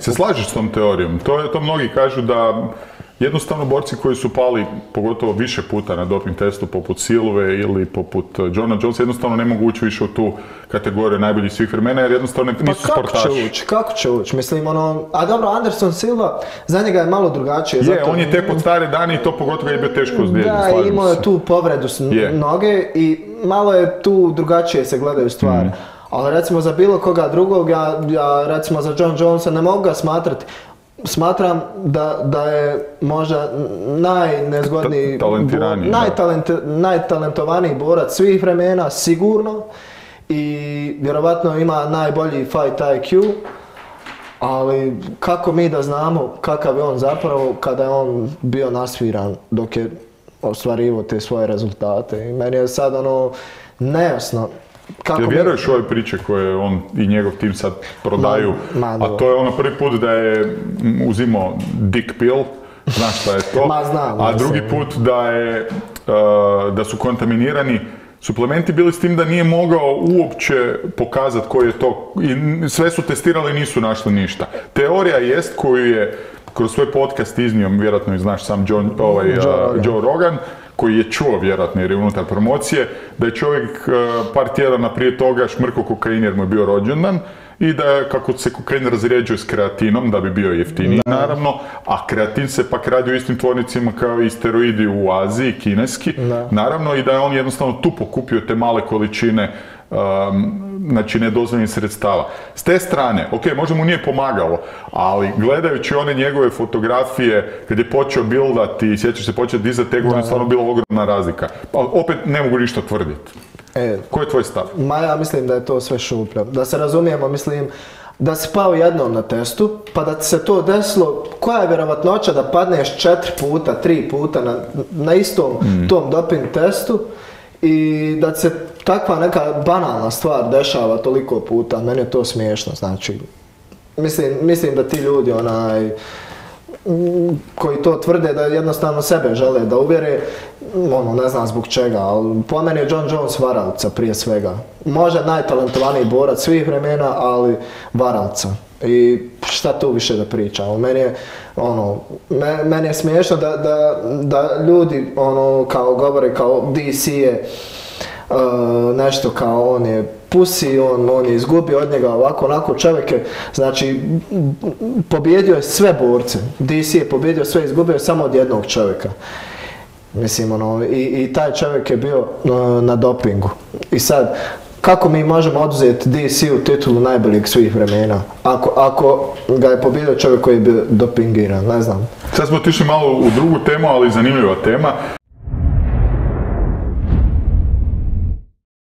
Se slažeš s tom teorijom? To, to mnogi kažu da jednostavno borci koji su pali pogotovo više puta na doping testu poput Silve ili poput Johna Jonesa jednostavno ne mogu ući više u tu kategoriju najboljih svih vremena jer jednostavno Pa nisu kako će sportaši. ući, kako će ući, mislim ono, a dobro Anderson Silva, za njega je malo drugačije. Je, zato- on je tek od stare dane i to pogotovo je bio teško ozlijeđen, Da, imao je tu povredu s Je. noge i malo je tu drugačije se gledaju stvari. Mhm. Ali recimo za bilo koga drugog, ja, ja recimo za John Jonesa ne mogu ga smatrati. Smatram da, da je možda najnezgodniji, talentiraniji, bo- da. najtalente- najtalentovaniji borac svih vremena, sigurno. I vjerovatno ima najbolji fight IQ. Ali kako mi da znamo kakav je on zapravo kada je on bio nasviran dok je ostvarivao te svoje rezultate. I meni je sad ono nejasno kako Jel vjeruješ u ove priče koje on i njegov tim sad prodaju, Ma- ma, a to je ono prvi put da je uzimao dick pill, znaš šta je to, Ma, znam, a drugi put da je, uh, da su kontaminirani suplementi bili s tim da nije mogao uopće pokazati koji je to, i sve su testirali i nisu našli ništa. Teorija jest koju je kroz svoj podcast iznio, vjerojatno i znaš sam John, ovaj, Joe uh. Joe Rogan, koji je čuo vjerojatno jer je unutar promocije, da je čovjek uh, par tjedana prije toga šmrko kokain jer mu je bio rođendan i da kako se kokain razrjeđuje s kreatinom da bi bio jeftiniji naravno, a kreatin se pak radi u istim tvornicima kao i steroidi u Aziji, kineski, Da. naravno i da je on jednostavno tu pokupio te male količine um, znači nedozvoljenih sredstava. S te strane, ok, možda mu nije pomagalo, ali gledajući one njegove fotografije kad je počeo bildati, sjećaš se počeo dizati tegovine, stvarno bila ogromna razlika. Ali opet ne mogu ništa tvrditi. E, Koji je tvoj stav? Ma ja mislim da je to sve šuplja. Da se razumijemo, mislim da si pao jednom na testu, pa da ti se to desilo, koja je vjerovatnoća da padneš četiri puta, tri puta na, na istom tom doping testu i da se takva neka banalna stvar dešava toliko puta, meni je to smiješno, znači mislim, mislim da ti ljudi onaj koji to tvrde da jednostavno sebe žele da uvjere, ono, ne znam zbog čega, ali po meni je John Jones varalca prije svega. Možda najtalentovaniji borac svih vremena, ali varalca. I šta tu više da pričamo, meni je, ono, me- meni je smiješno da, da, da ljudi, ono, kao govore kao DC je uh, nešto kao on je pusi, on, on je izgubio od njega ovako, onako čovjek je, znači, pobjedio je sve borce. DC je pobjedio sve, izgubio samo od jednog čovjeka. Mislim, ono, i, i taj čovjek je bio uh, na dopingu. I sad, kako mi možemo oduzeti DC-u titulu najboljeg svih vremena? Ako, ako ga je pobjedio čovjek koji je bio dopingiran, ne znam. Sad smo otišli malo u drugu temu, ali zanimljiva tema.